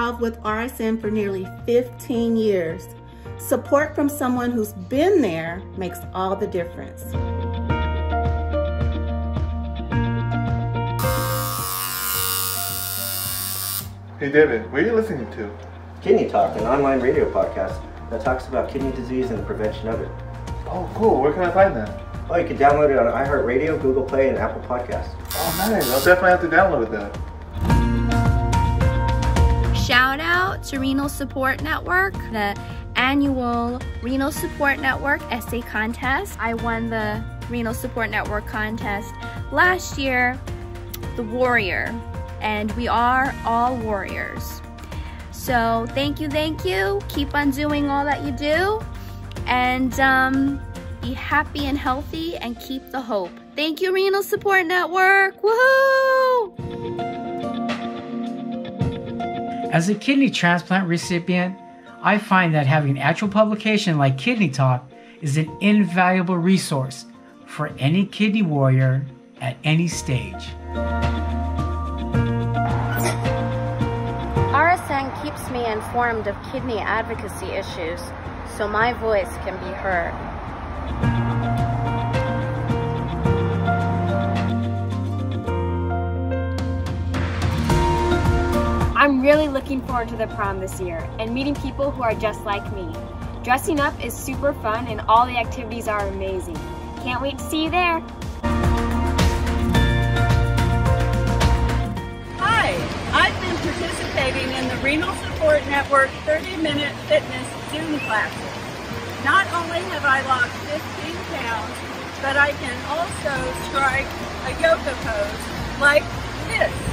involved with RSN for nearly 15 years. Support from someone who's been there makes all the difference. Hey David, what are you listening to? Kidney Talk, an online radio podcast that talks about kidney disease and the prevention of it. Oh, cool. Where can I find that? Oh, you can download it on iHeartRadio, Google Play, and Apple Podcasts. Oh, nice. I'll definitely have to download that. Out to Renal Support Network, the annual Renal Support Network essay contest. I won the Renal Support Network contest last year, the Warrior, and we are all warriors. So thank you, thank you. Keep on doing all that you do, and um, be happy and healthy, and keep the hope. Thank you, Renal Support Network. Woohoo! As a kidney transplant recipient, I find that having an actual publication like Kidney Talk is an invaluable resource for any kidney warrior at any stage. RSN keeps me informed of kidney advocacy issues so my voice can be heard. I'm really looking forward to the prom this year and meeting people who are just like me. Dressing up is super fun and all the activities are amazing. Can't wait to see you there. Hi, I've been participating in the Renal Support Network 30-minute fitness Zoom classes. Not only have I lost 15 pounds, but I can also strike a yoga pose like this.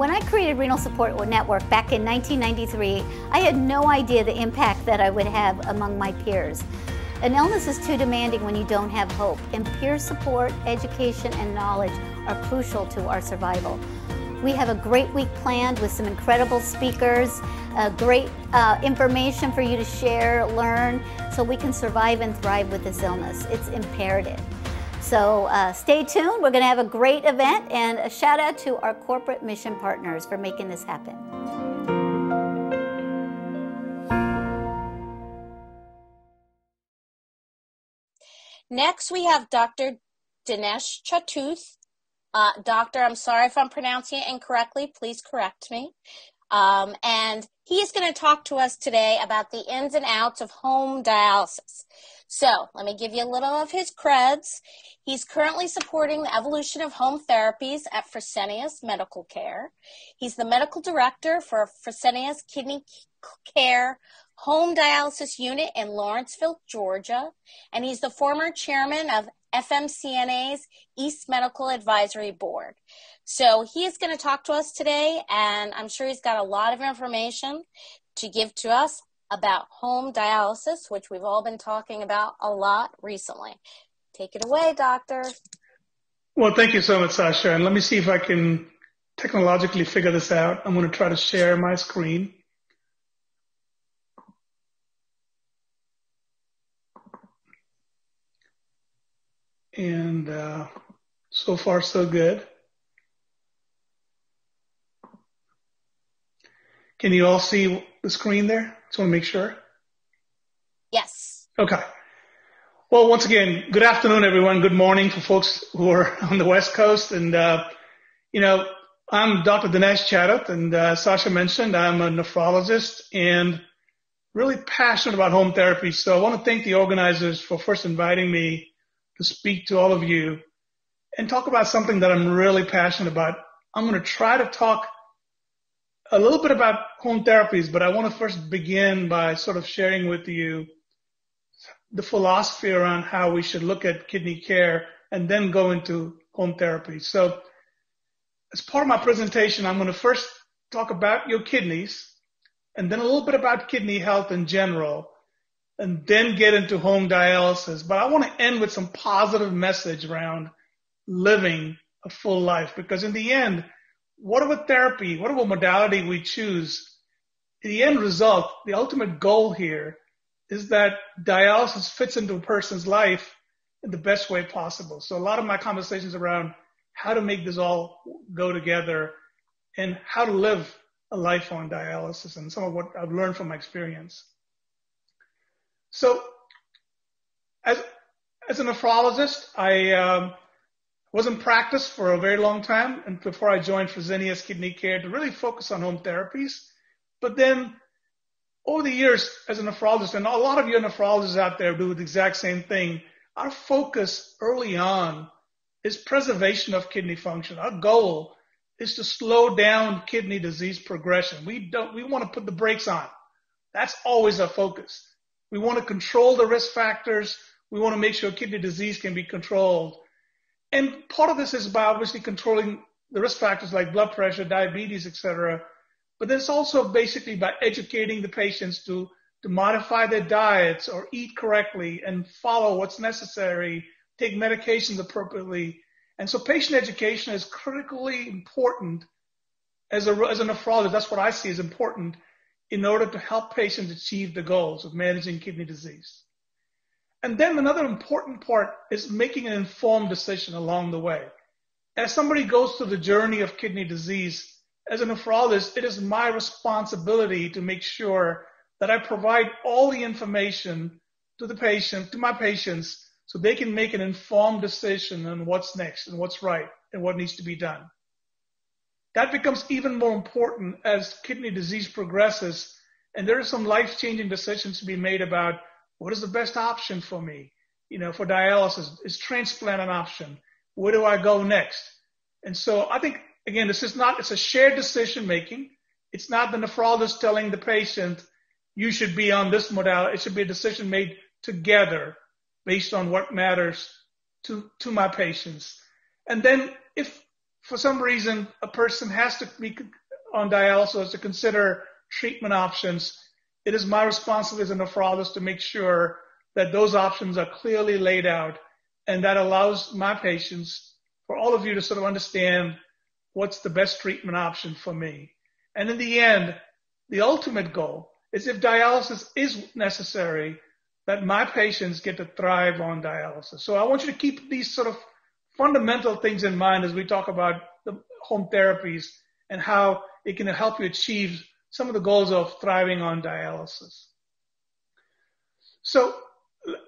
When I created Renal Support Network back in 1993, I had no idea the impact that I would have among my peers. An illness is too demanding when you don't have hope, and peer support, education, and knowledge are crucial to our survival. We have a great week planned with some incredible speakers, uh, great uh, information for you to share, learn, so we can survive and thrive with this illness. It's imperative. So uh, stay tuned. We're going to have a great event, and a shout out to our corporate mission partners for making this happen. Next, we have Dr. Dinesh Chatoth. Uh, doctor, I'm sorry if I'm pronouncing it incorrectly. Please correct me. Um, and is going to talk to us today about the ins and outs of home dialysis. So let me give you a little of his creds. He's currently supporting the evolution of home therapies at Fresenius Medical Care. He's the medical director for Fresenius Kidney Care Home Dialysis Unit in Lawrenceville, Georgia. And he's the former chairman of FMCNA's East Medical Advisory Board. So he is going to talk to us today, and I'm sure he's got a lot of information to give to us about home dialysis, which we've all been talking about a lot recently. Take it away, doctor. Well, thank you so much, Sasha. And let me see if I can technologically figure this out. I'm going to try to share my screen. And uh, so far, so good. Can you all see the screen there? Just want to make sure. Yes. Okay. Well, once again, good afternoon, everyone. Good morning for folks who are on the West Coast. And, uh, you know, I'm Dr. Dinesh Chatoth, and uh, Sasha mentioned I'm a nephrologist and really passionate about home therapy. So I want to thank the organizers for first inviting me to speak to all of you and talk about something that I'm really passionate about. I'm going to try to talk a little bit about home therapies, but I want to first begin by sort of sharing with you the philosophy around how we should look at kidney care and then go into home therapy. So as part of my presentation, I'm going to first talk about your kidneys and then a little bit about kidney health in general and then get into home dialysis. But I want to end with some positive message around living a full life because in the end, whatever therapy, whatever modality we choose, the end result, the ultimate goal here is that dialysis fits into a person's life in the best way possible. So a lot of my conversations around how to make this all go together and how to live a life on dialysis and some of what I've learned from my experience. So as, as a nephrologist, I um, was in practice for a very long time and before I joined Fresenius Kidney Care to really focus on home therapies. But then over the years as a nephrologist, and a lot of you nephrologists out there do the exact same thing, our focus early on is preservation of kidney function. Our goal is to slow down kidney disease progression. We don't, we want to put the brakes on. That's always our focus. We want to control the risk factors. We want to make sure kidney disease can be controlled. And part of this is by obviously controlling the risk factors like blood pressure, diabetes, etc. But then it's also basically by educating the patients to, to modify their diets or eat correctly and follow what's necessary, take medications appropriately. And so patient education is critically important as a, as a nephrologist. That's what I see as important in order to help patients achieve the goals of managing kidney disease. And then another important part is making an informed decision along the way. As somebody goes through the journey of kidney disease, as a nephrologist, it is my responsibility to make sure that I provide all the information to the patient, to my patients, so they can make an informed decision on what's next and what's right and what needs to be done. That becomes even more important as kidney disease progresses and there are some life changing decisions to be made about what is the best option for me? You know, for dialysis, is transplant an option? Where do I go next? And so I think, again, this is not, it's a shared decision making. It's not the nephrologist telling the patient, you should be on this modality. It should be a decision made together based on what matters to, to my patients. And then if for some reason a person has to be on dialysis to consider treatment options, it is my responsibility as a nephrologist to make sure that those options are clearly laid out and that allows my patients, for all of you to sort of understand what's the best treatment option for me. And in the end, the ultimate goal is if dialysis is necessary, that my patients get to thrive on dialysis. So I want you to keep these sort of fundamental things in mind as we talk about the home therapies and how it can help you achieve some of the goals of thriving on dialysis. So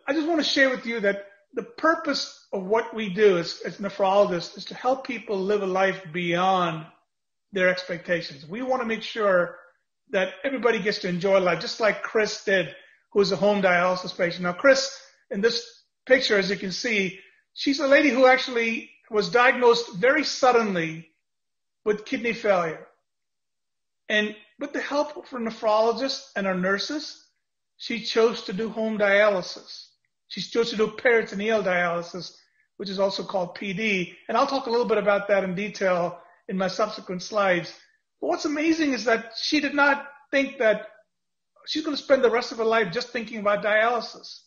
I just want to share with you that the purpose of what we do as, as nephrologists is to help people live a life beyond their expectations. We want to make sure that everybody gets to enjoy life, just like Chris did, who is a home dialysis patient. Now, Chris, in this picture, as you can see, she's a lady who actually was diagnosed very suddenly with kidney failure. And with the help of her nephrologist and her nurses, she chose to do home dialysis. She chose to do peritoneal dialysis, which is also called PD. And I'll talk a little bit about that in detail in my subsequent slides. But what's amazing is that she did not think that she's going to spend the rest of her life just thinking about dialysis.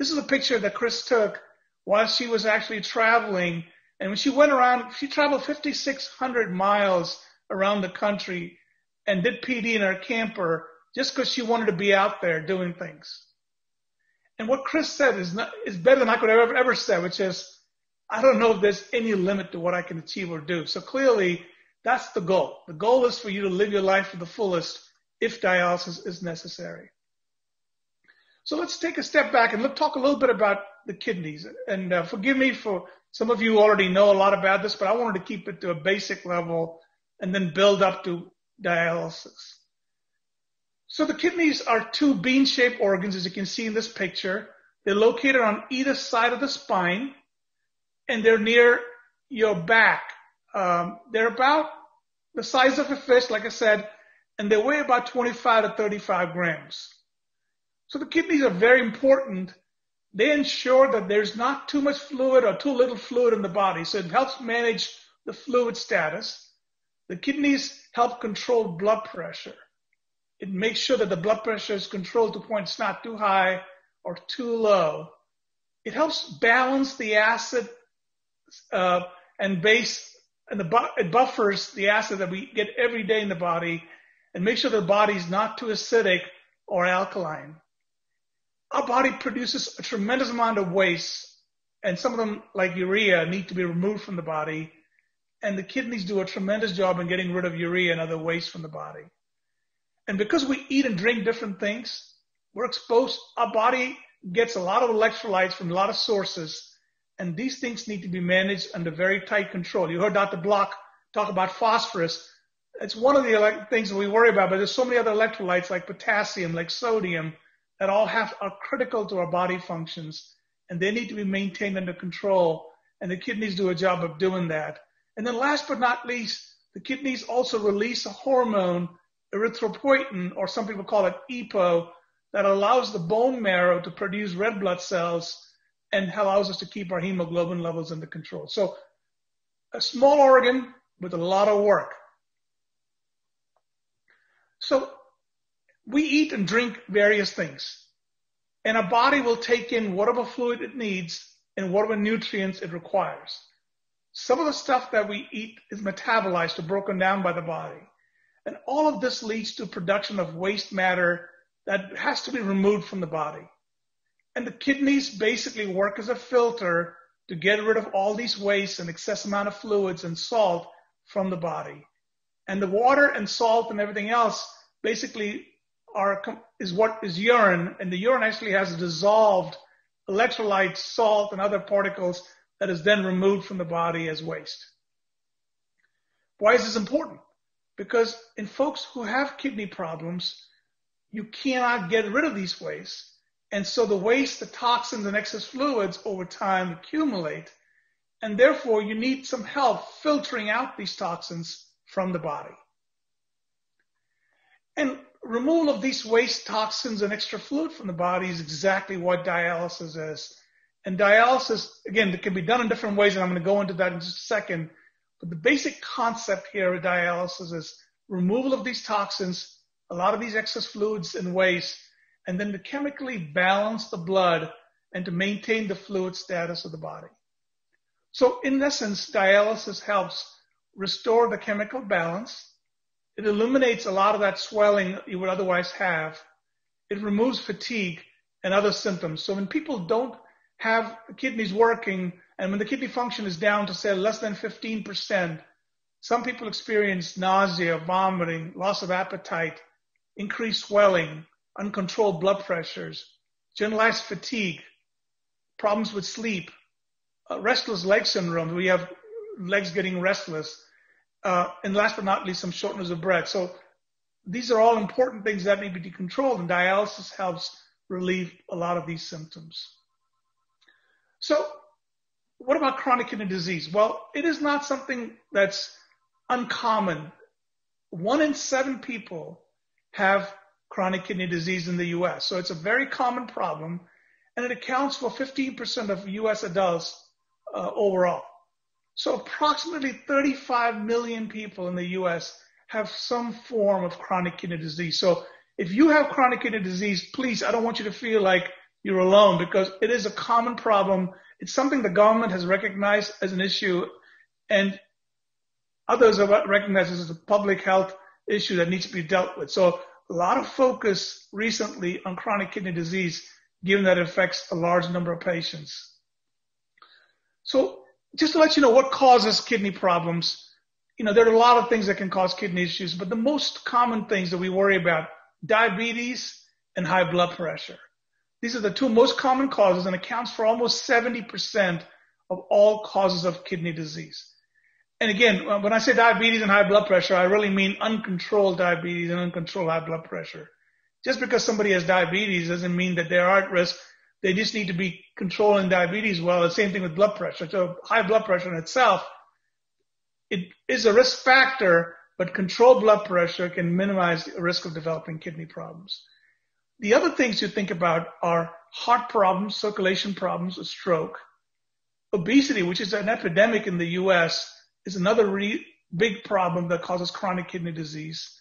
This is a picture that Chris took while she was actually traveling. And when she went around, she traveled 5,600 miles around the country and did PD in her camper just because she wanted to be out there doing things. And what Chris said is not, is better than I could have ever, ever said, which is, I don't know if there's any limit to what I can achieve or do. So clearly that's the goal. The goal is for you to live your life to the fullest if dialysis is necessary. So let's take a step back and let's talk a little bit about the kidneys. And uh, forgive me for some of you already know a lot about this, but I wanted to keep it to a basic level and then build up to dialysis. So the kidneys are two bean-shaped organs, as you can see in this picture. They're located on either side of the spine, and they're near your back. Um, they're about the size of a fish, like I said, and they weigh about 25 to 35 grams. So the kidneys are very important. They ensure that there's not too much fluid or too little fluid in the body. So it helps manage the fluid status. The kidneys help control blood pressure. It makes sure that the blood pressure is controlled to a point it's not too high or too low. It helps balance the acid uh, and base, and the bu- it buffers the acid that we get every day in the body, and make sure the body is not too acidic or alkaline. Our body produces a tremendous amount of waste, and some of them, like urea, need to be removed from the body. And the kidneys do a tremendous job in getting rid of urea and other waste from the body. And because we eat and drink different things, we're exposed, our body gets a lot of electrolytes from a lot of sources, and these things need to be managed under very tight control. You heard Dr. Block talk about phosphorus. It's one of the things that we worry about, but there's so many other electrolytes like potassium, like sodium, that all have are critical to our body functions, and they need to be maintained under control. And the kidneys do a job of doing that. And then last but not least, the kidneys also release a hormone, erythropoietin, or some people call it EPO, that allows the bone marrow to produce red blood cells and allows us to keep our hemoglobin levels under control. So a small organ with a lot of work. So we eat and drink various things and our body will take in whatever fluid it needs and whatever nutrients it requires. Some of the stuff that we eat is metabolized or broken down by the body. And all of this leads to production of waste matter that has to be removed from the body. And the kidneys basically work as a filter to get rid of all these wastes and excess amount of fluids and salt from the body. And the water and salt and everything else basically are, is what is urine. And the urine actually has dissolved electrolytes, salt, and other particles that is then removed from the body as waste. Why is this important? Because in folks who have kidney problems, you cannot get rid of these wastes. And so the waste, the toxins and excess fluids over time accumulate. And therefore you need some help filtering out these toxins from the body. And removal of these waste toxins and extra fluid from the body is exactly what dialysis is. And dialysis, again, it can be done in different ways, and I'm going to go into that in just a second. But the basic concept here of dialysis is removal of these toxins a lot of these excess fluids and waste, and then to chemically balance the blood and to maintain the fluid status of the body. So in essence, dialysis helps restore the chemical balance. It eliminates a lot of that swelling you would otherwise have. It removes fatigue and other symptoms. So when people don't have kidneys working and when the kidney function is down to say less than 15%, some people experience nausea, vomiting, loss of appetite, increased swelling, uncontrolled blood pressures, generalized fatigue, problems with sleep, uh, restless leg syndrome. We have legs getting restless. Uh, and last but not least, some shortness of breath. So these are all important things that need to be controlled, and dialysis helps relieve a lot of these symptoms. So, what about chronic kidney disease? Well, it is not something that's uncommon. One in seven people have chronic kidney disease in the US. So it's a very common problem, and it accounts for 15% of US adults uh, overall. So approximately 35 million people in the US have some form of chronic kidney disease. So if you have chronic kidney disease, please, I don't want you to feel like you're alone because it is a common problem. It's something the government has recognized as an issue and others have recognized as a public health issue that needs to be dealt with. So a lot of focus recently on chronic kidney disease, given that it affects a large number of patients. So just to let you know what causes kidney problems, you know, there are a lot of things that can cause kidney issues, but the most common things that we worry about, diabetes and high blood pressure. These are the two most common causes and accounts for almost 70% of all causes of kidney disease and again, uh, when I say diabetes and high blood pressure, I really mean uncontrolled diabetes and uncontrolled high blood pressure. Just because somebody has diabetes doesn't mean that they are at risk. They just need to be controlling diabetes well. The same thing with blood pressure. So high blood pressure in itself, it is a risk factor, but controlled blood pressure can minimize the risk of developing kidney problems. The other things you think about are heart problems, circulation problems, a stroke, obesity, which is an epidemic in the U.S is another re- big problem that causes chronic kidney disease.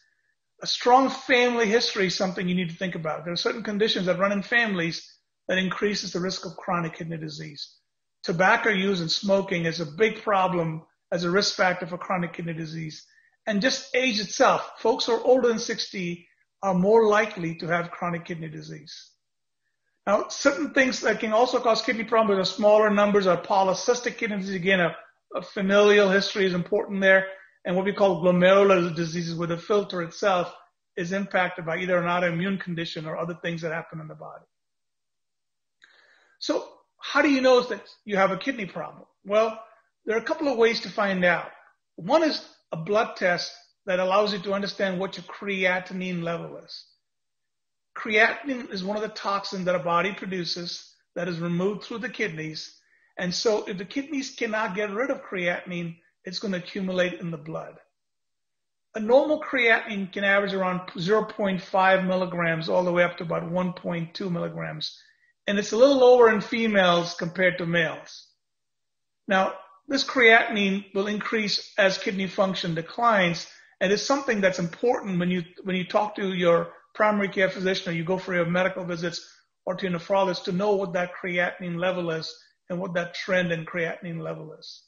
A strong family history is something you need to think about. There are certain conditions that run in families that increases the risk of chronic kidney disease. Tobacco use and smoking is a big problem as a risk factor for chronic kidney disease. And just age itself, folks who are older than 60 are more likely to have chronic kidney disease. Now certain things that can also cause kidney problems in smaller numbers are polycystic kidney disease. Again, a, a familial history is important there. And what we call glomerular diseases where the filter itself is impacted by either an autoimmune condition or other things that happen in the body. So how do you know that you have a kidney problem? Well, there are a couple of ways to find out. One is a blood test that allows you to understand what your creatinine level is. Creatinine is one of the toxins that a body produces that is removed through the kidneys. And so if the kidneys cannot get rid of creatinine, it's going to accumulate in the blood. A normal creatinine can average around 0.5 milligrams all the way up to about 1.2 milligrams. And it's a little lower in females compared to males. Now, this creatinine will increase as kidney function declines. And it's something that's important when you, when you talk to your primary care physician or you go for your medical visits or to your nephrologist to know what that creatinine level is and what that trend in creatinine level is.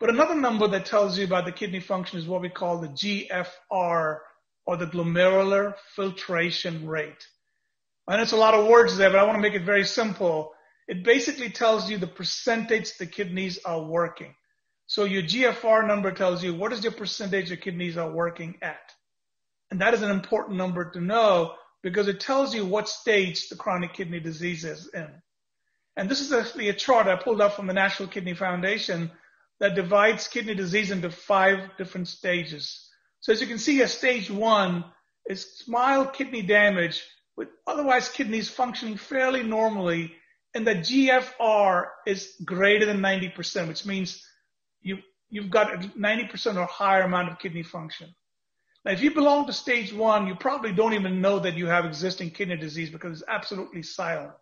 But another number that tells you about the kidney function is what we call the GFR or the glomerular filtration rate. And it's a lot of words there, but I want to make it very simple. It basically tells you the percentage the kidneys are working. So your GFR number tells you what is your percentage your kidneys are working at. And that is an important number to know because it tells you what stage the chronic kidney disease is in. And this is actually a chart I pulled up from the National Kidney Foundation that divides kidney disease into five different stages. So as you can see, a stage one is mild kidney damage with otherwise kidneys functioning fairly normally. And the GFR is greater than 90%, which means you, you've got a 90% or higher amount of kidney function. Now, if you belong to stage one, you probably don't even know that you have existing kidney disease because it's absolutely silent.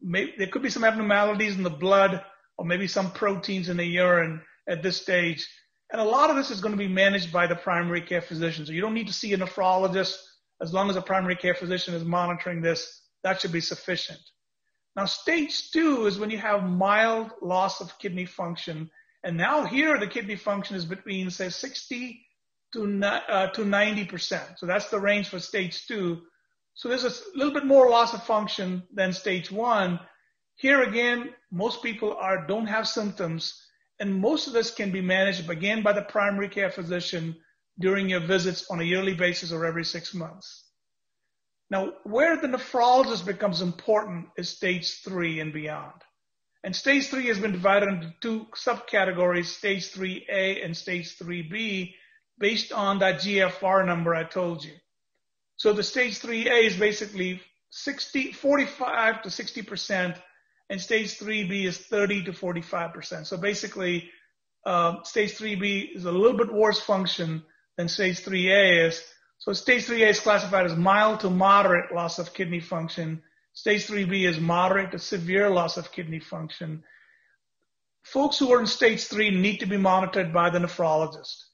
Maybe, there could be some abnormalities in the blood or maybe some proteins in the urine at this stage. And a lot of this is going to be managed by the primary care physician. So you don't need to see a nephrologist. As long as a primary care physician is monitoring this, that should be sufficient. Now, stage two is when you have mild loss of kidney function. And now here the kidney function is between, say, 60 to, uh, to 90%. So that's the range for stage two. So there's a little bit more loss of function than stage one. Here again, most people are, don't have symptoms and most of this can be managed again by the primary care physician during your visits on a yearly basis or every six months. Now, where the nephrologist becomes important is stage three and beyond. And stage three has been divided into two subcategories, stage 3A and stage 3B, based on that GFR number I told you. So the stage 3A is basically 60, 45 to 60%, and stage 3B is 30 to 45%. So basically, uh, stage 3B is a little bit worse function than stage 3A is. So stage 3A is classified as mild to moderate loss of kidney function. Stage 3B is moderate to severe loss of kidney function. Folks who are in stage 3 need to be monitored by the nephrologist.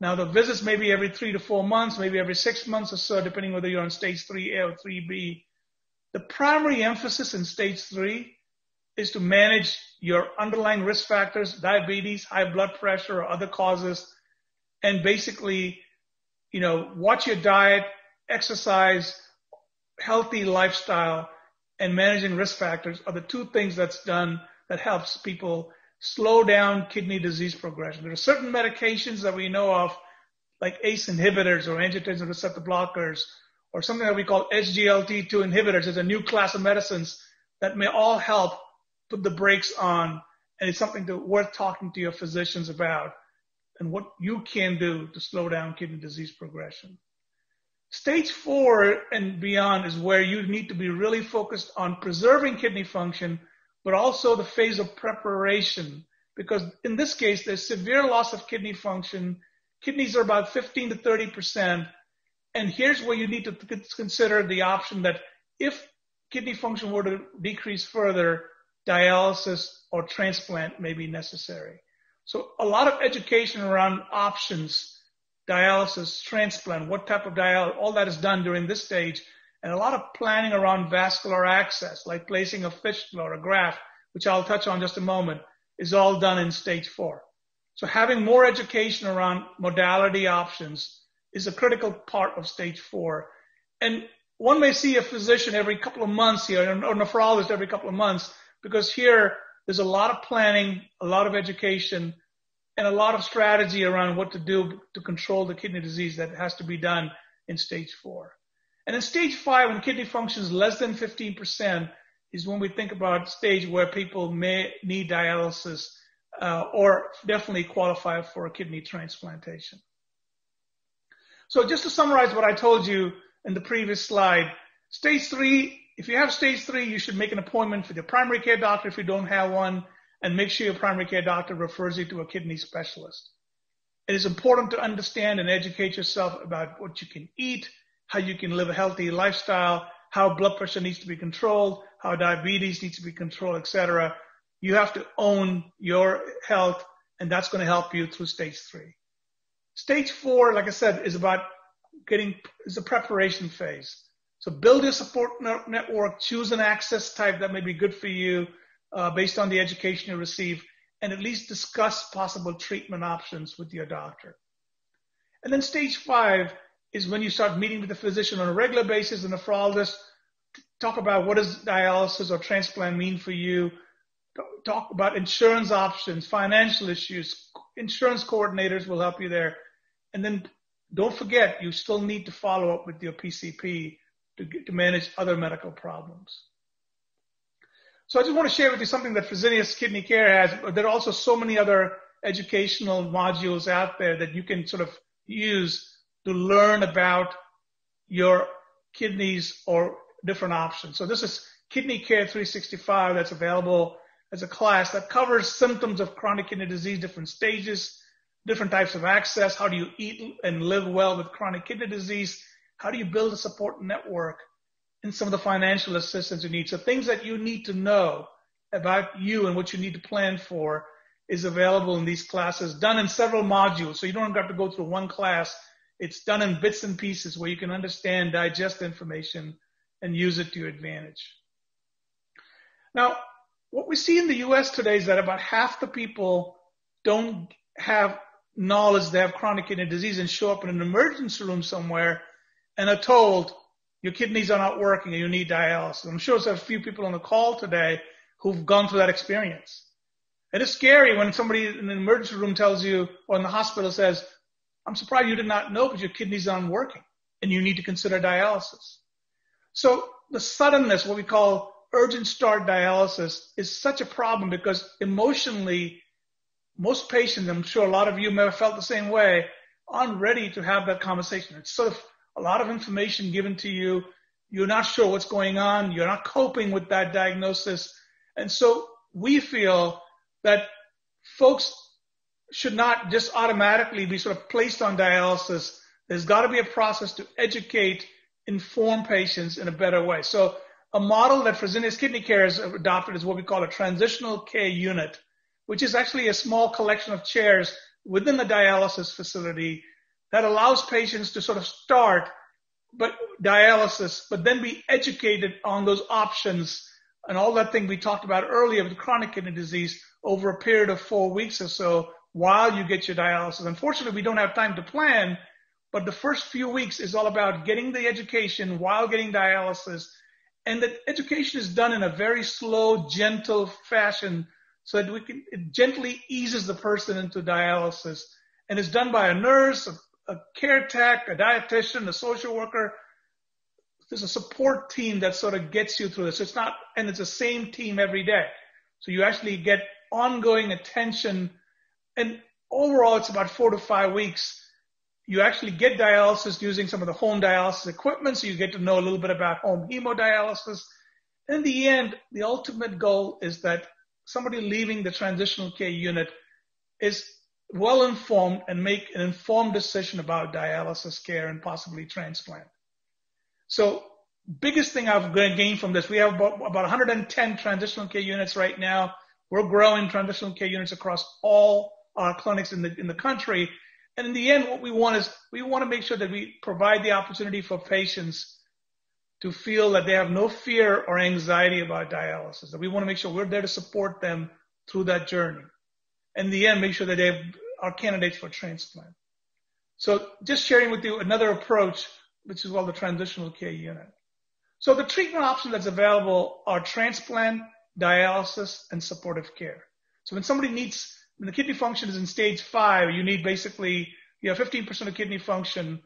Now the visits may be every three to four months, maybe every six months or so, depending whether you're on stage 3A or 3B. The primary emphasis in stage 3 is to manage your underlying risk factors, diabetes, high blood pressure, or other causes, and basically, you know, watch your diet, exercise, healthy lifestyle, and managing risk factors are the two things that's done that helps people slow down kidney disease progression. There are certain medications that we know of, like ACE inhibitors or angiotensin receptor blockers, or something that we call SGLT2 inhibitors. It's a new class of medicines that may all help put the brakes on, and it's something to, worth talking to your physicians about and what you can do to slow down kidney disease progression. Stage four and beyond is where you need to be really focused on preserving kidney function but also the phase of preparation. Because in this case, there's severe loss of kidney function. Kidneys are about 15 to 30%. And here's where you need to consider the option that if kidney function were to decrease further, dialysis or transplant may be necessary. So a lot of education around options, dialysis, transplant, what type of dialysis, all that is done during this stage and a lot of planning around vascular access, like placing a fistula or a graft, which I'll touch on just a moment, is all done in stage four. So having more education around modality options is a critical part of stage four. And one may see a physician every couple of months here, or a nephrologist every couple of months, because here there's a lot of planning, a lot of education, and a lot of strategy around what to do to control the kidney disease that has to be done in stage four. And in stage five, when kidney function is less than 15%, is when we think about stage where people may need dialysis uh, or definitely qualify for a kidney transplantation. So just to summarize what I told you in the previous slide, stage three, if you have stage three, you should make an appointment with your primary care doctor if you don't have one, and make sure your primary care doctor refers you to a kidney specialist. It is important to understand and educate yourself about what you can eat, how you can live a healthy lifestyle, how blood pressure needs to be controlled, how diabetes needs to be controlled, etc. You have to own your health, and that's going to help you through stage three. Stage four, like I said, is about getting is a preparation phase. So build your support network, choose an access type that may be good for you uh, based on the education you receive, and at least discuss possible treatment options with your doctor. And then stage five is when you start meeting with the physician on a regular basis, and a nephrologist, talk about what does dialysis or transplant mean for you, talk about insurance options, financial issues. Insurance coordinators will help you there. And then don't forget, you still need to follow up with your PCP to, to manage other medical problems. So I just want to share with you something that Fresenius Kidney Care has. But there are also so many other educational modules out there that you can sort of use to learn about your kidneys or different options. So this is Kidney Care 365 that's available as a class that covers symptoms of chronic kidney disease, different stages, different types of access. How do you eat and live well with chronic kidney disease? How do you build a support network and some of the financial assistance you need? So things that you need to know about you and what you need to plan for is available in these classes, done in several modules. So you don't have to go through one class. It's done in bits and pieces where you can understand, digest information, and use it to your advantage. Now, what we see in the US today is that about half the people don't have knowledge they have chronic kidney disease and show up in an emergency room somewhere and are told your kidneys are not working and you need dialysis. I'm sure there's a few people on the call today who've gone through that experience. It is scary when somebody in an emergency room tells you or in the hospital says, I'm surprised you did not know, but your kidneys aren't working and you need to consider dialysis. So the suddenness, what we call urgent start dialysis is such a problem because emotionally, most patients, I'm sure a lot of you may have felt the same way, aren't ready to have that conversation. It's sort of a lot of information given to you. You're not sure what's going on. You're not coping with that diagnosis. And so we feel that folks should not just automatically be sort of placed on dialysis. There's got to be a process to educate inform patients in a better way. So a model that Fresenius Kidney Care has adopted is what we call a transitional care unit, which is actually a small collection of chairs within the dialysis facility that allows patients to sort of start but dialysis, but then be educated on those options and all that thing we talked about earlier with chronic kidney disease over a period of four weeks or so while you get your dialysis. Unfortunately, we don't have time to plan, but the first few weeks is all about getting the education while getting dialysis. And the education is done in a very slow, gentle fashion so that we can, it gently eases the person into dialysis. And it's done by a nurse, a, a care tech, a dietitian, a social worker. There's a support team that sort of gets you through this. It's not, and it's the same team every day. So you actually get ongoing attention. And overall, it's about four to five weeks you actually get dialysis using some of the home dialysis equipment, so you get to know a little bit about home hemodialysis. In the end, the ultimate goal is that somebody leaving the transitional care unit is well informed and make an informed decision about dialysis care and possibly transplant. So biggest thing I've gained from this, we have about, about 110 transitional care units right now. We're growing transitional care units across all our clinics in the, in the country. And in the end, what we want is we want to make sure that we provide the opportunity for patients to feel that they have no fear or anxiety about dialysis. That we want to make sure we're there to support them through that journey. In the end, make sure that they are candidates for transplant. So just sharing with you another approach, which is called the transitional care unit. So the treatment options that's available are transplant, dialysis, and supportive care. So when somebody needs, when the kidney function is in stage five, you need basically, you have 15% of kidney function.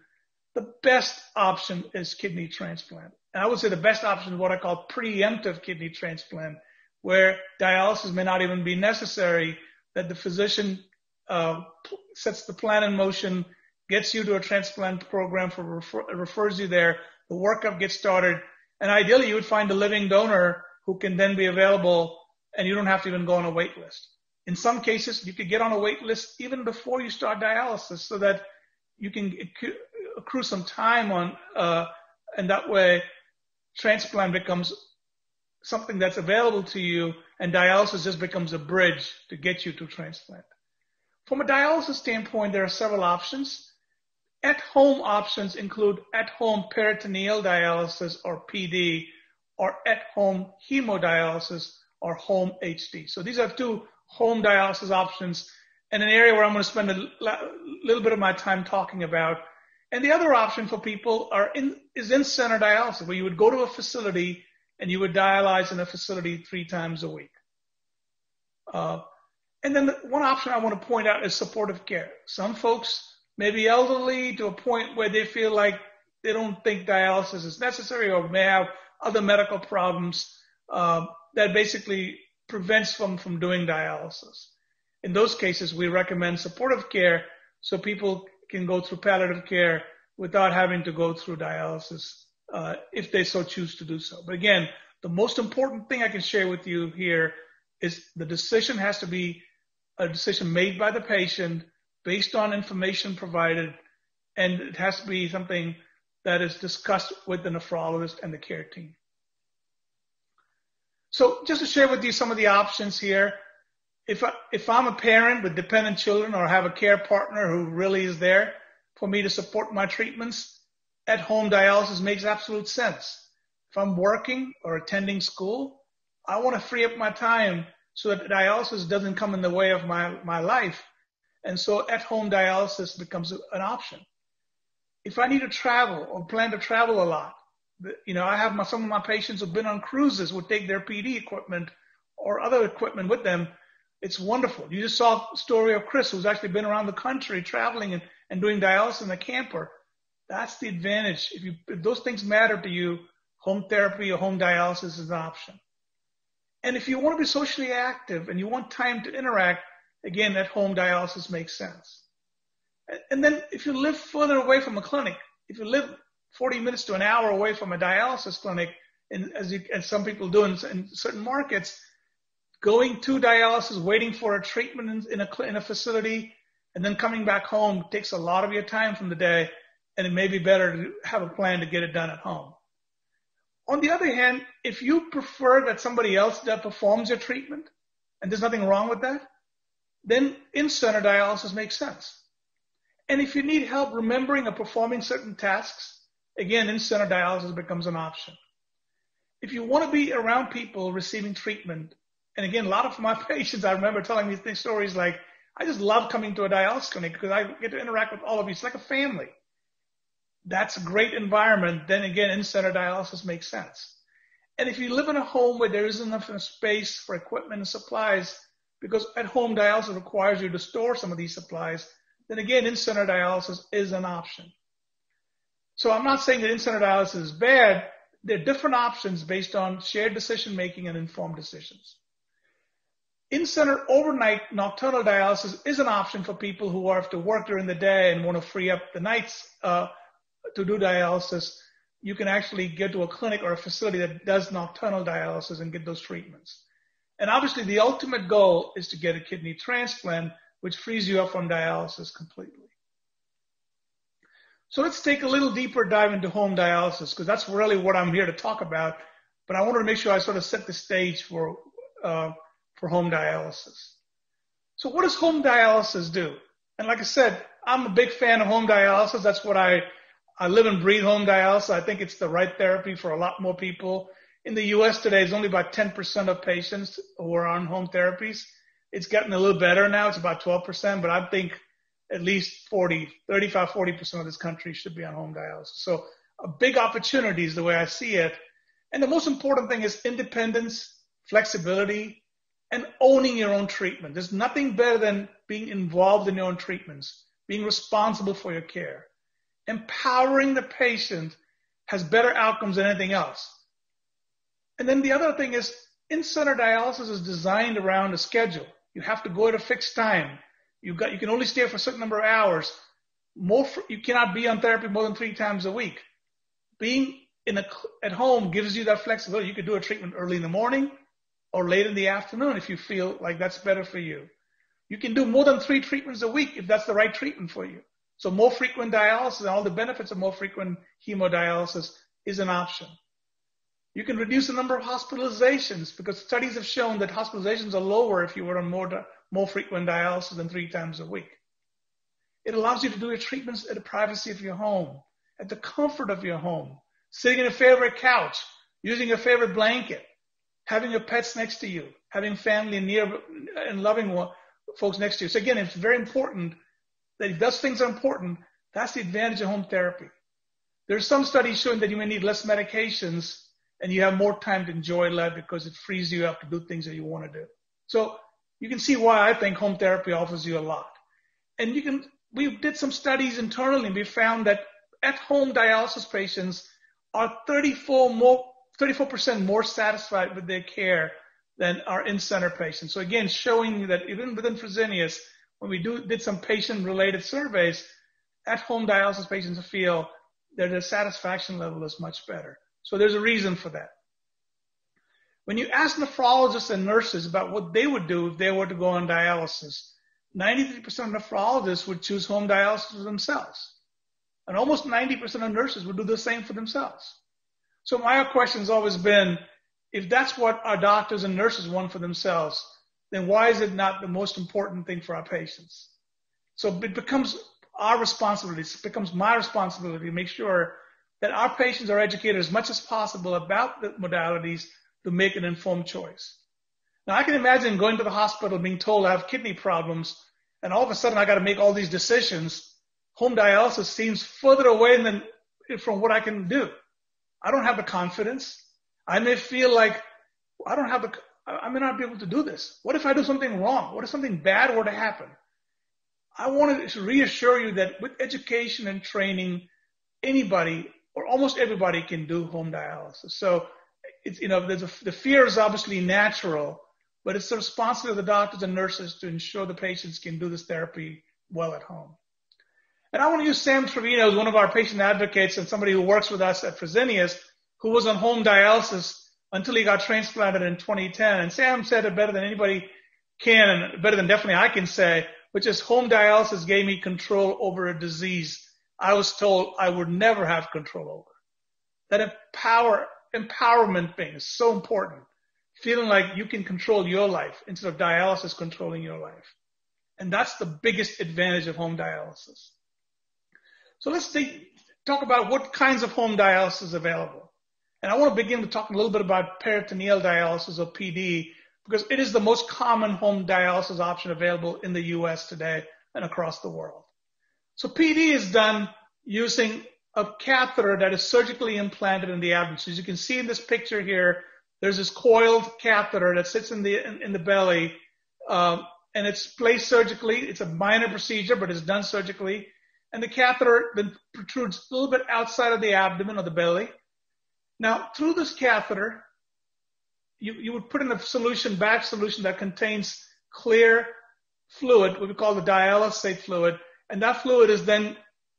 The best option is kidney transplant. And I would say the best option is what I call preemptive kidney transplant, where dialysis may not even be necessary, that the physician uh, sets the plan in motion, gets you to a transplant program, for refer, refers you there, the workup gets started, and ideally you would find a living donor who can then be available and you don't have to even go on a wait list. In some cases, you could get on a wait list even before you start dialysis so that you can accrue some time on, uh, and that way transplant becomes something that's available to you and dialysis just becomes a bridge to get you to transplant. From a dialysis standpoint, there are several options. At-home options include at-home peritoneal dialysis or PD or at-home hemodialysis or home HD. So these are two home dialysis options and an area where I'm going to spend a little bit of my time talking about. And the other option for people are in, is in-center dialysis, where you would go to a facility and you would dialyze in a facility three times a week. Uh, and then the, one option I want to point out is supportive care. Some folks may be elderly to a point where they feel like they don't think dialysis is necessary or may have other medical problems uh, that basically prevents them from doing dialysis. In those cases, we recommend supportive care so people can go through palliative care without having to go through dialysis uh, if they so choose to do so. But again, the most important thing I can share with you here is the decision has to be a decision made by the patient based on information provided, and it has to be something that is discussed with the nephrologist and the care team. So just to share with you some of the options here, if, I, if I'm a parent with dependent children or have a care partner who really is there for me to support my treatments, at home dialysis makes absolute sense. If I'm working or attending school, I want to free up my time so that dialysis doesn't come in the way of my, my life. And so at home dialysis becomes an option. If I need to travel or plan to travel a lot, you know, I have my, some of my patients who've been on cruises would take their PD equipment or other equipment with them. It's wonderful. You just saw a story of Chris, who's actually been around the country traveling and, and doing dialysis in a camper. That's the advantage. If, you, if those things matter to you, home therapy or home dialysis is an option. And if you want to be socially active and you want time to interact, again, at home dialysis makes sense. And then if you live further away from a clinic, if you live 40 minutes to an hour away from a dialysis clinic, and as, you, as some people do in, in, certain markets, going to dialysis, waiting for a treatment in, a, in a facility, and then coming back home takes a lot of your time from the day, and it may be better to have a plan to get it done at home. On the other hand, if you prefer that somebody else that performs your treatment, and there's nothing wrong with that, then in-center dialysis makes sense. And if you need help remembering or performing certain tasks, again, in-center dialysis becomes an option. If you want to be around people receiving treatment, and again, a lot of my patients, I remember telling me these stories like, I just love coming to a dialysis clinic because I get to interact with all of you. It's like a family that's a great environment, then again, in-center dialysis makes sense. And if you live in a home where there isn't enough space for equipment and supplies, because at home dialysis requires you to store some of these supplies, then again, in-center dialysis is an option. So I'm not saying that in-center dialysis is bad. There are different options based on shared decision making and informed decisions. In-center overnight nocturnal dialysis is an option for people who have to work during the day and want to free up the nights uh, to do dialysis, you can actually get to a clinic or a facility that does nocturnal dialysis and get those treatments. And obviously the ultimate goal is to get a kidney transplant, which frees you up from dialysis completely. So let's take a little deeper dive into home dialysis because that's really what I'm here to talk about. But I wanted to make sure I sort of set the stage for uh, for home dialysis. So what does home dialysis do? And like I said, I'm a big fan of home dialysis. That's what I I live and breathe home dialysis. I think it's the right therapy for a lot more people. In the U.S. today, it's only about 10% of patients who are on home therapies. It's gotten a little better now. It's about 12%, but I think at least 40, 35, 40% of this country should be on home dialysis. So a big opportunity is the way I see it. And the most important thing is independence, flexibility, and owning your own treatment. There's nothing better than being involved in your own treatments, being responsible for your care. Empowering the patient has better outcomes than anything else. And then the other thing is in-center dialysis is designed around a schedule. You have to go at a fixed time. You got you can only stay for a certain number of hours. More you cannot be on therapy more than three times a week. Being in a, at home gives you that flexibility. You could do a treatment early in the morning or late in the afternoon if you feel like that's better for you. You can do more than three treatments a week if that's the right treatment for you. So more frequent dialysis and all the benefits of more frequent hemodialysis is an option. You can reduce the number of hospitalizations because studies have shown that hospitalizations are lower if you were on more, more frequent dialysis than three times a week. It allows you to do your treatments at the privacy of your home, at the comfort of your home, sitting in a favorite couch, using your favorite blanket, having your pets next to you, having family near and loving folks next to you. So again, it's very important that those things are important, that's the advantage of home therapy. There's some studies showing that you may need less medications and you have more time to enjoy life because it frees you up to do things that you want to do. So you can see why I think home therapy offers you a lot. And you can, we did some studies internally and we found that at home dialysis patients are 34 more, 34% more satisfied with their care than our in-center patients. So again, showing that even within Fresenius, when we do, did some patient-related surveys, at home dialysis patients feel that their satisfaction level is much better. So there's a reason for that. When you ask nephrologists and nurses about what they would do if they were to go on dialysis, 93% of nephrologists would choose home dialysis for themselves. And almost 90% of nurses would do the same for themselves. So my question has always been, if that's what our doctors and nurses want for themselves, then why is it not the most important thing for our patients? So it becomes our responsibility, it becomes my responsibility to make sure that our patients are educated as much as possible about the modalities to make an informed choice. Now I can imagine going to the hospital being told I have kidney problems and all of a sudden I got to make all these decisions. Home dialysis seems further away than from what I can do. I don't have the confidence. I may feel like I don't have the, I may not be able to do this. What if I do something wrong? What if something bad were to happen? I want to reassure you that with education and training, anybody or almost everybody can do home dialysis. So it's, you know, a, the fear is obviously natural, but it's the responsibility of the doctors and nurses to ensure the patients can do this therapy well at home. And I want to use Sam Trevino as one of our patient advocates and somebody who works with us at Fresenius, who was on home dialysis until he got transplanted in 2010. And Sam said it better than anybody can and better than definitely I can say, which is home dialysis gave me control over a disease I was told I would never have control over. That empower, empowerment thing is so important. Feeling like you can control your life instead of dialysis controlling your life. And that's the biggest advantage of home dialysis. So let's take, talk about what kinds of home dialysis is available. And I want to begin with talking a little bit about peritoneal dialysis or PD because it is the most common home dialysis option available in the US today and across the world. So PD is done using a catheter that is surgically implanted in the abdomen. So as you can see in this picture here, there's this coiled catheter that sits in the in, in the belly, um, and it's placed surgically. It's a minor procedure, but it's done surgically. And the catheter then protrudes a little bit outside of the abdomen or the belly. Now, through this catheter, you, you would put in a solution, back solution that contains clear fluid, what we call the dialysate fluid, and that fluid is then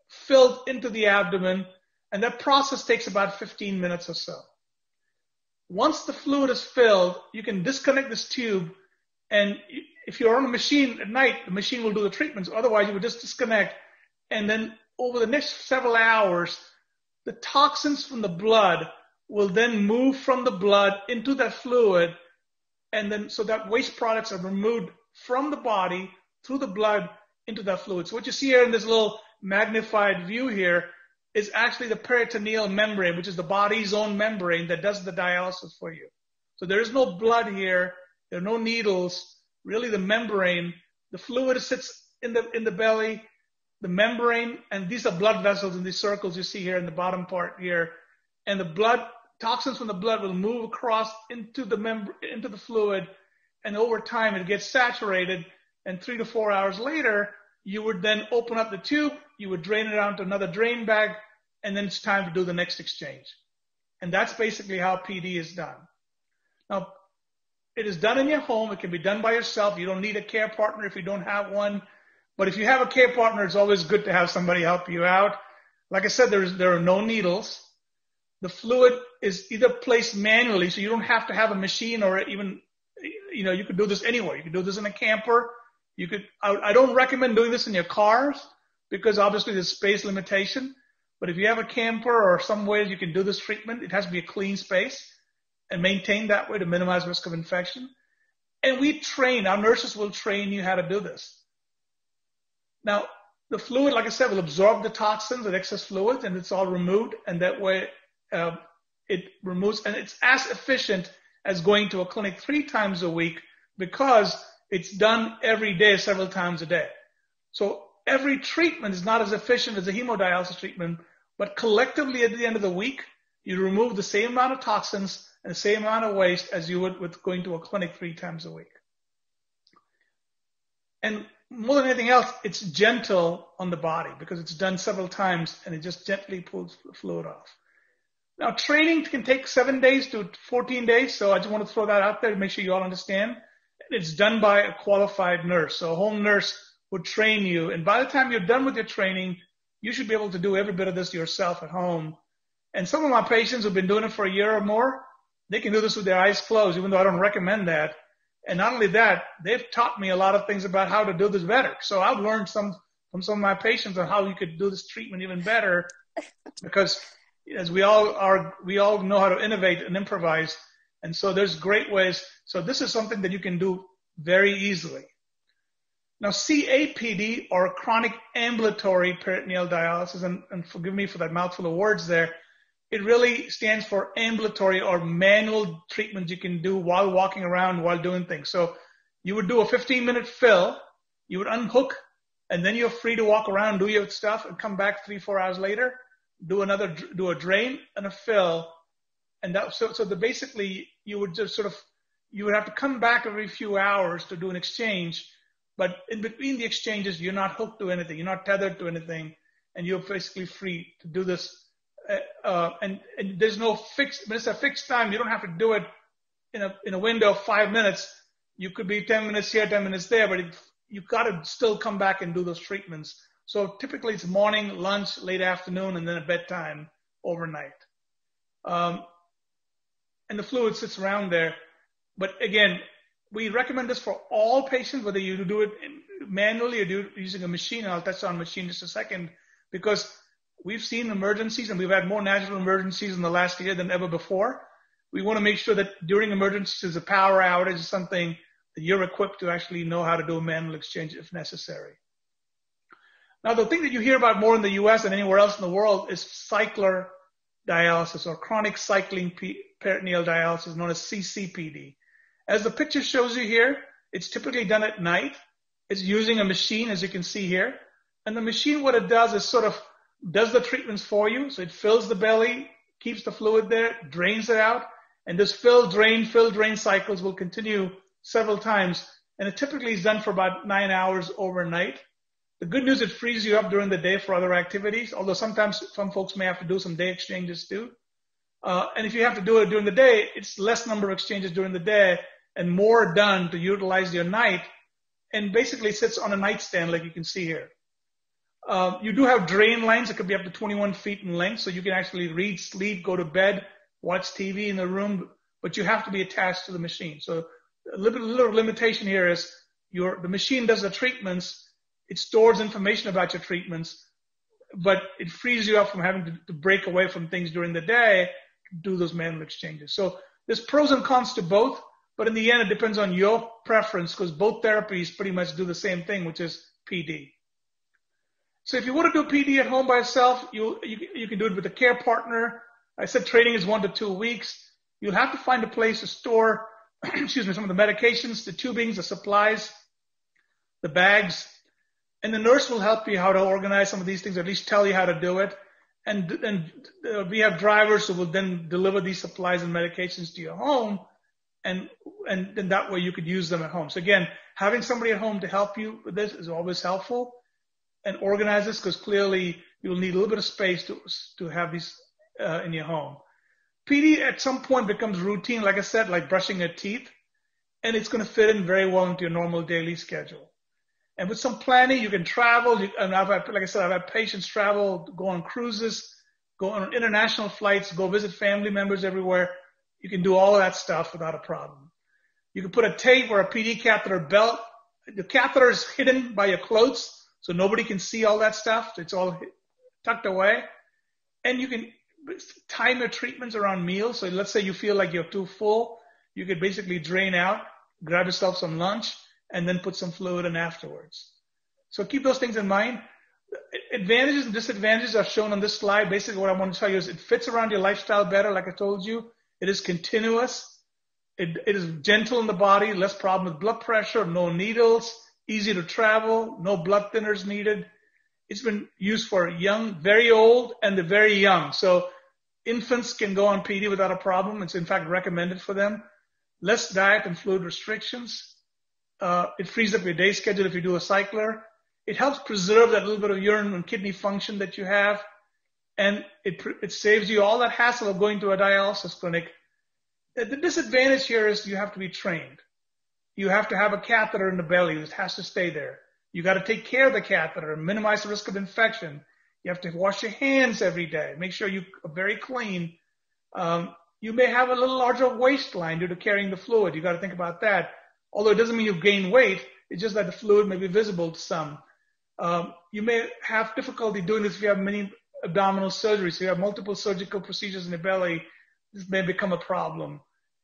filled into the abdomen, and that process takes about 15 minutes or so. Once the fluid is filled, you can disconnect this tube, and if you're on a machine at night, the machine will do the treatments. Otherwise, you would just disconnect, and then over the next several hours, the toxins from the blood will then move from the blood into that fluid, and then so that waste products are removed from the body through the blood into that fluid. So what you see here in this little magnified view here is actually the peritoneal membrane, which is the body's own membrane that does the dialysis for you. So there is no blood here. There are no needles. Really the membrane, the fluid sits in the, in the belly, the membrane, and these are blood vessels in these circles you see here in the bottom part here. And the blood toxins from the blood will move across into the into the fluid, and over time it gets saturated. And three to four hours later, you would then open up the tube, you would drain it out onto another drain bag, and then it's time to do the next exchange. And that's basically how PD is done. Now, it is done in your home. It can be done by yourself. You don't need a care partner if you don't have one. But if you have a care partner, it's always good to have somebody help you out. Like I said, there's, there are no needles. The fluid is either placed manually, so you don't have to have a machine or even, you know, you could do this anywhere. You could do this in a camper. You could, I, I don't recommend doing this in your cars because obviously there's space limitation. But if you have a camper or some way you can do this treatment, it has to be a clean space and maintain that way to minimize risk of infection. And we train, our nurses will train you how to do this. Now, the fluid, like I said, will absorb the toxins and excess fluids and it's all removed. And that way, uh, it removes, and it's as efficient as going to a clinic three times a week because it's done every day, several times a day. So every treatment is not as efficient as a hemodialysis treatment, but collectively at the end of the week, you remove the same amount of toxins and the same amount of waste as you would with going to a clinic three times a week. And more than anything else, it's gentle on the body because it's done several times and it just gently pulls the fluid off. Now, training can take seven days to 14 days, so I just want to throw that out there to make sure you all understand. It's done by a qualified nurse. So a home nurse would train you, and by the time you're done with your training, you should be able to do every bit of this yourself at home. And some of my patients who've been doing it for a year or more, they can do this with their eyes closed, even though I don't recommend that. And not only that, they've taught me a lot of things about how to do this better. So I've learned some from some of my patients on how you could do this treatment even better because as we all are, we all know how to innovate and improvise. And so there's great ways. So this is something that you can do very easily. Now, CAPD or chronic ambulatory peritoneal dialysis, and, and forgive me for that mouthful of words there, it really stands for ambulatory or manual treatment you can do while walking around, while doing things. So you would do a 15 minute fill, you would unhook, and then you're free to walk around, do your stuff, and come back three, four hours later, do another, do a drain and a fill. And that, so, so the basically you would just sort of, you would have to come back every few hours to do an exchange. But in between the exchanges, you're not hooked to anything. You're not tethered to anything. And you're basically free to do this uh, uh, and, and there's no fixed, but it's a fixed time. You don't have to do it in a, in a window of five minutes. You could be 10 minutes here, 10 minutes there, but it, you got to still come back and do those treatments. So typically it's morning, lunch, late afternoon, and then at bedtime overnight. Um, and the fluid sits around there. But again, we recommend this for all patients, whether you do it manually or do it using a machine. And I'll touch on machine in just a second because we've seen emergencies and we've had more natural emergencies in the last year than ever before. We want to make sure that during emergencies, a power outage is something that you're equipped to actually know how to do a manual exchange if necessary. Now, the thing that you hear about more in the U.S. than anywhere else in the world is cycler dialysis or chronic cycling peritoneal dialysis known as CCPD. As the picture shows you here, it's typically done at night. It's using a machine, as you can see here. And the machine, what it does is sort of does the treatments for you. So it fills the belly, keeps the fluid there, drains it out, and this fill, drain, fill, drain cycles will continue several times. And it typically is done for about nine hours overnight. The good news, it frees you up during the day for other activities, although sometimes some folks may have to do some day exchanges too. Uh, and if you have to do it during the day, it's less number of exchanges during the day and more done to utilize your night and basically sits on a nightstand like you can see here. Uh, you do have drain lines that could be up to 21 feet in length, so you can actually read, sleep, go to bed, watch TV in the room, but you have to be attached to the machine. So a little, little limitation here is your the machine does the treatments, it stores information about your treatments, but it frees you up from having to, to break away from things during the day to do those manual exchanges. So there's pros and cons to both, but in the end, it depends on your preference because both therapies pretty much do the same thing, which is PD. So if you want to do PD at home by yourself, you, you, you can do it with a care partner. I said training is one to two weeks. You'll have to find a place to store, excuse me, some of the medications, the tubings, the supplies, the bags, and the nurse will help you how to organize some of these things, at least tell you how to do it. and and uh, we have drivers who will then deliver these supplies and medications to your home, and and then that way you could use them at home. So again, having somebody at home to help you with this is always helpful, and organize this because clearly you will need a little bit of space to to have these uh, in your home. PD at some point becomes routine, like I said, like brushing your teeth, and it's going to fit in very well into your normal daily schedule. And with some planning, you can travel. You, and I've had, like I said, I've had patients travel, go on cruises, go on international flights, go visit family members everywhere. You can do all of that stuff without a problem. You can put a tape or a PD catheter belt. The catheter is hidden by your clothes, so nobody can see all that stuff. It's all tucked away. And you can time your treatments around meals. So let's say you feel like you're too full. You could basically drain out, grab yourself some lunch, and then put some fluid in afterwards. So keep those things in mind. Advantages and disadvantages are shown on this slide. Basically, what I want to tell you is it fits around your lifestyle better, like I told you. It is continuous. It, it is gentle in the body, less problem with blood pressure, no needles, easy to travel, no blood thinners needed. It's been used for young, very old, and the very young. So infants can go on PD without a problem. It's in fact recommended for them. Less diet and fluid restrictions. Uh, it frees up your day schedule if you do a cycler. It helps preserve that little bit of urine and kidney function that you have. And it, it saves you all that hassle of going to a dialysis clinic. The disadvantage here is you have to be trained. You have to have a catheter in the belly that has to stay there. You got to take care of the catheter minimize the risk of infection. You have to wash your hands every day. Make sure you are very clean. Um, you may have a little larger waistline due to carrying the fluid. You got to think about that although it doesn't mean you gain weight. It's just that the fluid may be visible to some. Um, you may have difficulty doing this if you have many abdominal surgeries. If you have multiple surgical procedures in the belly, this may become a problem.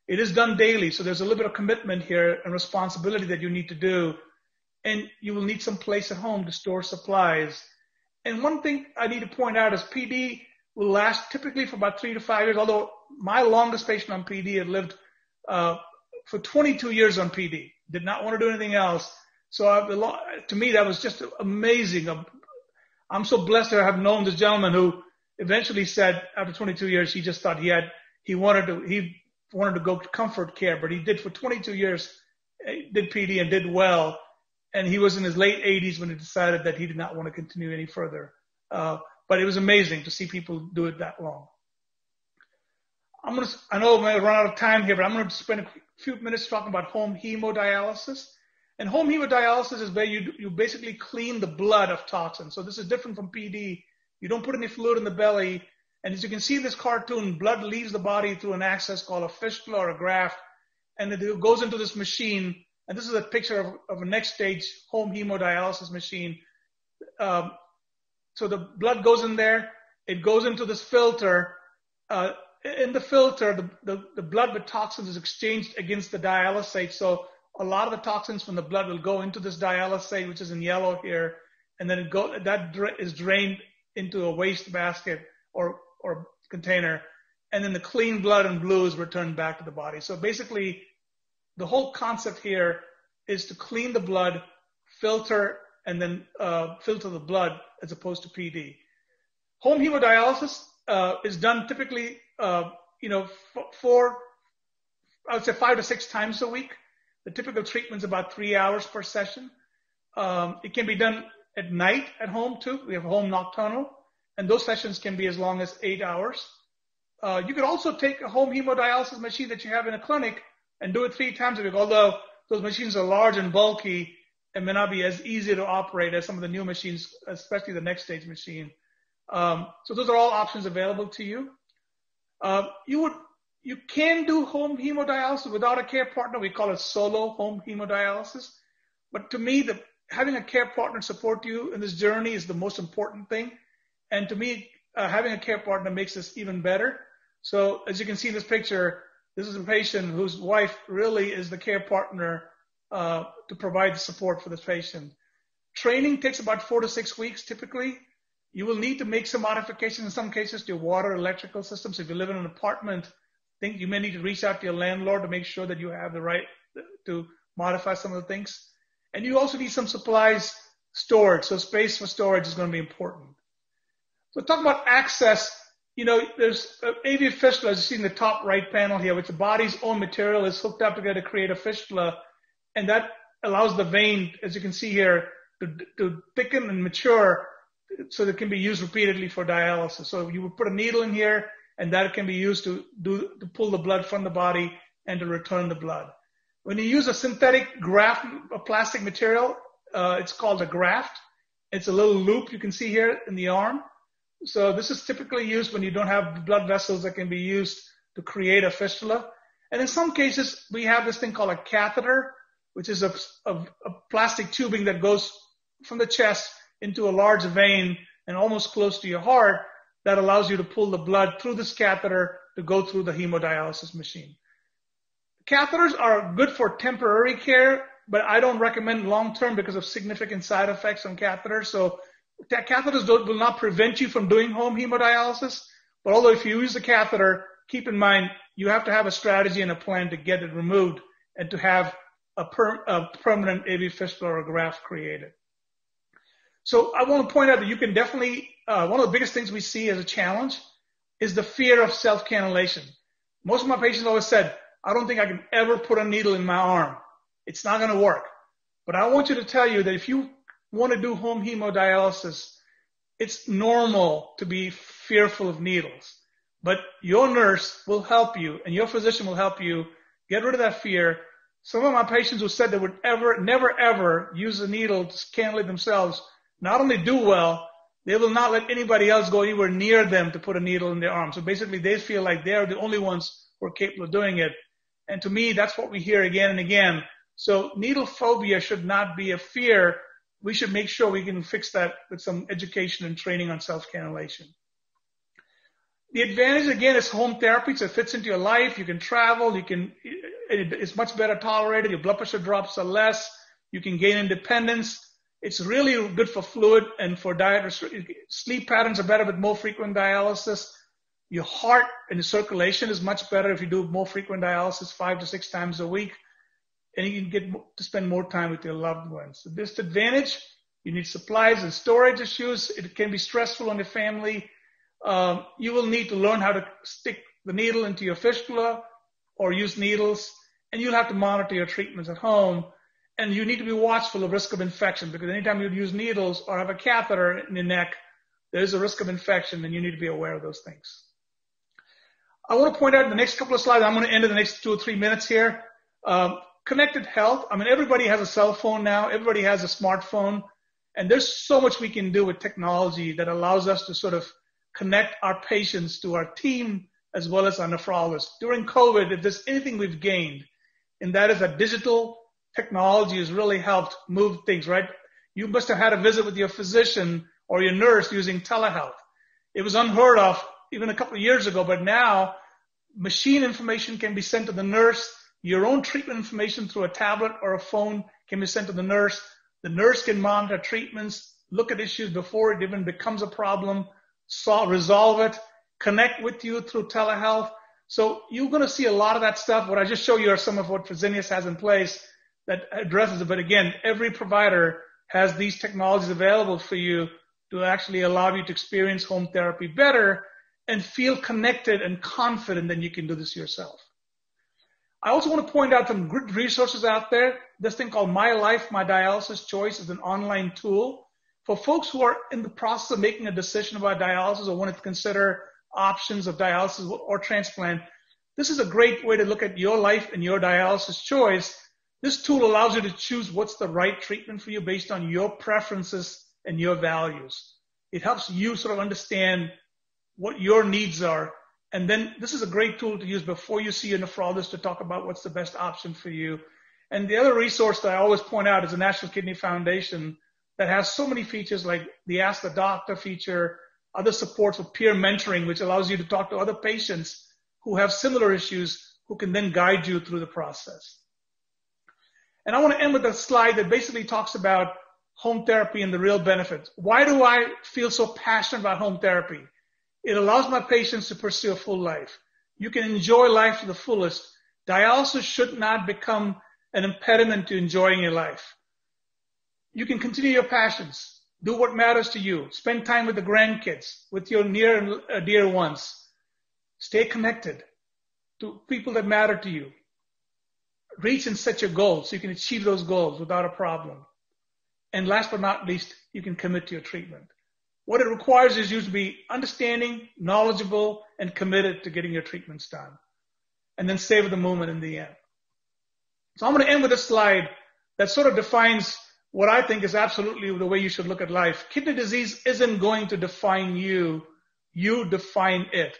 It is done daily, so there's a little bit of commitment here and responsibility that you need to do. And you will need some place at home to store supplies. And one thing I need to point out is PD will last typically for about three to five years, although my longest patient on PD had lived uh, for 22 years on PD. Did not want to do anything else. So I, to me, that was just amazing. I'm so blessed to have known this gentleman who eventually said after 22 years, he just thought he had, he wanted to, he wanted to go to comfort care, but he did for 22 years, did PD and did well. And he was in his late 80s when he decided that he did not want to continue any further. Uh, but it was amazing to see people do it that long. I'm to, I know I'm to run out of time here, but I'm going to spend a few minutes talking about home hemodialysis. And home hemodialysis is where you, you basically clean the blood of toxins. So this is different from PD. You don't put any fluid in the belly. And as you can see in this cartoon, blood leaves the body through an access called a fistula or a graft. And it goes into this machine. And this is a picture of, of a NxStage home hemodialysis machine. Um, so the blood goes in there. It goes into this filter. Uh, in the filter, the, the, the blood with toxins is exchanged against the dialysate. So a lot of the toxins from the blood will go into this dialysate, which is in yellow here, and then go that is drained into a waste basket or or container, and then the clean blood and blue is returned back to the body. So basically, the whole concept here is to clean the blood, filter, and then uh, filter the blood as opposed to PD. Home hemodialysis uh, is done typically uh, you know, four, I would say five to six times a week. The typical treatment is about three hours per session. Um, it can be done at night at home too. We have home nocturnal, and those sessions can be as long as eight hours. Uh, you could also take a home hemodialysis machine that you have in a clinic and do it three times a week, although those machines are large and bulky and may not be as easy to operate as some of the new machines, especially the NxStage machine. Um, so those are all options available to you. Uh, you would you can do home hemodialysis without a care partner. We call it solo home hemodialysis. But to me, the having a care partner support you in this journey is the most important thing. And to me, uh, having a care partner makes this even better. So as you can see in this picture, this is a patient whose wife really is the care partner uh, to provide the support for this patient. Training takes about four to six weeks typically. You will need to make some modifications in some cases to your water electrical systems. If you live in an apartment, think you may need to reach out to your landlord to make sure that you have the right to modify some of the things. And you also need some supplies stored. So space for storage is going to be important. So talk about access. You know, there's uh, AV fistula, as you see in the top right panel here, which the body's own material is hooked up together to create a fistula. And that allows the vein, as you can see here, to, to thicken and mature so that can be used repeatedly for dialysis. So you would put a needle in here and that can be used to do, to pull the blood from the body and to return the blood. When you use a synthetic graft, a plastic material, uh, it's called a graft. It's a little loop you can see here in the arm. So this is typically used when you don't have blood vessels that can be used to create a fistula. And in some cases, we have this thing called a catheter, which is a, a, a plastic tubing that goes from the chest into a large vein and almost close to your heart that allows you to pull the blood through this catheter to go through the hemodialysis machine. Catheters are good for temporary care, but I don't recommend long term because of significant side effects on catheters. So catheters will not prevent you from doing home hemodialysis, but although if you use a catheter, keep in mind you have to have a strategy and a plan to get it removed and to have a, per, a permanent AV fistula or graft created. So I want to point out that you can definitely, uh, one of the biggest things we see as a challenge is the fear of self cannulation. Most of my patients always said, I don't think I can ever put a needle in my arm. It's not going to work. But I want you to tell you that if you want to do home hemodialysis, it's normal to be fearful of needles. But your nurse will help you and your physician will help you get rid of that fear. Some of my patients who said they would ever, never ever use a needle to cannulate themselves not only do well, they will not let anybody else go anywhere near them to put a needle in their arm. So basically they feel like they're the only ones who are capable of doing it. And to me, that's what we hear again and again. So needle phobia should not be a fear. We should make sure we can fix that with some education and training on self-cannulation. The advantage again is home therapy, so it fits into your life. You can travel, you can, it's much better tolerated. Your blood pressure drops are less. You can gain independence. It's really good for fluid and for diet. Sleep patterns are better with more frequent dialysis. Your heart and the circulation is much better if you do more frequent dialysis five to six times a week. And you can get to spend more time with your loved ones. The disadvantage, you need supplies and storage issues. It can be stressful on the family. Um, you will need to learn how to stick the needle into your fistula or use needles. And you'll have to monitor your treatments at home. And you need to be watchful of risk of infection because anytime you use needles or have a catheter in the neck, there's a risk of infection and you need to be aware of those things. I want to point out in the next couple of slides, I'm going to end in the next two or three minutes here. Um, connected health. I mean, everybody has a cell phone now. Everybody has a smartphone. And there's so much we can do with technology that allows us to sort of connect our patients to our team as well as our nephrologists. During COVID, if there's anything we've gained, and that is that digital technology has really helped move things, right? You must have had a visit with your physician or your nurse using telehealth. It was unheard of even a couple of years ago, but now machine information can be sent to the nurse. Your own treatment information through a tablet or a phone can be sent to the nurse. The nurse can monitor treatments, look at issues before it even becomes a problem, solve, resolve it, connect with you through telehealth. So you're going to see a lot of that stuff. What I just show you are some of what Fresenius has in place that addresses it. But again, every provider has these technologies available for you to actually allow you to experience home therapy better and feel connected and confident that you can do this yourself. I also want to point out some good resources out there. This thing called My Life, My Dialysis Choice is an online tool for folks who are in the process of making a decision about dialysis or want to consider options of dialysis or transplant. This is a great way to look at your life and your dialysis choice. This tool allows you to choose what's the right treatment for you based on your preferences and your values. It helps you sort of understand what your needs are. And then this is a great tool to use before you see a nephrologist to talk about what's the best option for you. And the other resource that I always point out is the National Kidney Foundation that has so many features like the Ask the Doctor feature, other supports with peer mentoring, which allows you to talk to other patients who have similar issues who can then guide you through the process. And I want to end with a slide that basically talks about home therapy and the real benefits. Why do I feel so passionate about home therapy? It allows my patients to pursue a full life. You can enjoy life to the fullest. Dialysis should not become an impediment to enjoying your life. You can continue your passions. Do what matters to you. Spend time with the grandkids, with your near and uh, dear ones. Stay connected to people that matter to you. Reach and set your goals so you can achieve those goals without a problem. And last but not least, you can commit to your treatment. What it requires is you to be understanding, knowledgeable, and committed to getting your treatments done. And then savor the moment in the end. So I'm going to end with a slide that sort of defines what I think is absolutely the way you should look at life. Kidney disease isn't going to define you. You define it.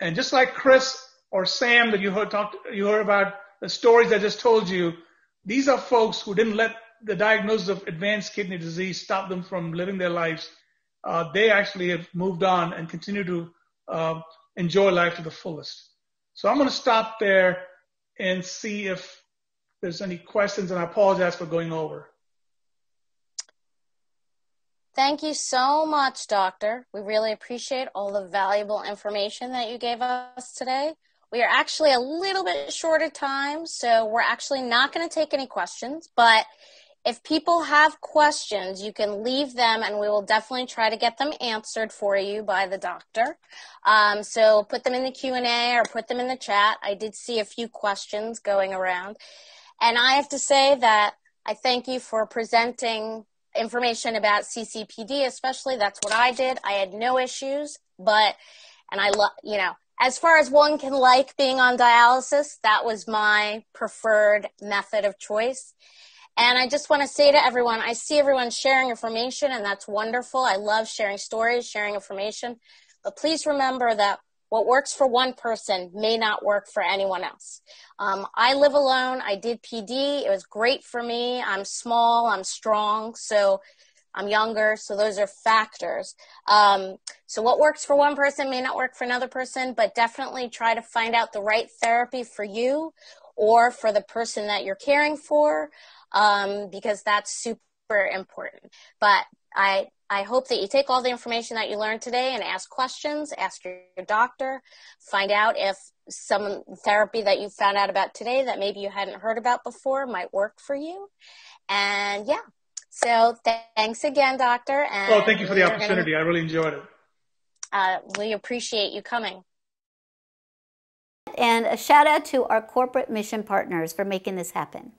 And just like Chris or Sam that you heard talk, you heard about the stories I just told you, these are folks who didn't let the diagnosis of advanced kidney disease stop them from living their lives. Uh, they actually have moved on and continue to uh, enjoy life to the fullest. So I'm going to stop there and see if there's any questions, and I apologize for going over. Thank you so much, Doctor. We really appreciate all the valuable information that you gave us today. We are actually a little bit short of time, so we're actually not going to take any questions, but if people have questions, you can leave them and we will definitely try to get them answered for you by the doctor. Um, so put them in the Q&A or put them in the chat. I did see a few questions going around. And I have to say that I thank you for presenting information about CCPD, especially. That's what I did. I had no issues, but, and I love, you know, as far as one can like being on dialysis, that was my preferred method of choice. And I just want to say to everyone, I see everyone sharing information, and that's wonderful. I love sharing stories, sharing information. But please remember that what works for one person may not work for anyone else. Um, I live alone. I did PD. It was great for me. I'm small. I'm strong. So I'm younger. So those are factors. Um, so what works for one person may not work for another person, but definitely try to find out the right therapy for you or for the person that you're caring for um, because that's super important. But I I hope that you take all the information that you learned today and ask questions, ask your, your doctor, find out if some therapy that you found out about today that maybe you hadn't heard about before might work for you. And yeah, so th- thanks again, doctor. And well, thank you for the opportunity. Gonna, I really enjoyed it. Uh, we appreciate you coming. And a shout out to our corporate mission partners for making this happen.